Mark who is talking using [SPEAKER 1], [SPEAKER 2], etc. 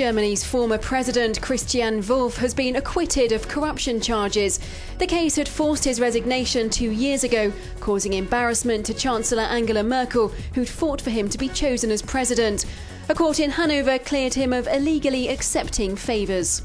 [SPEAKER 1] Germany's former president Christian Wulff has been acquitted of corruption charges. The case had forced his resignation two years ago, causing embarrassment to Chancellor Angela Merkel, who'd fought for him to be chosen as president. A court in Hanover cleared him of illegally accepting favours.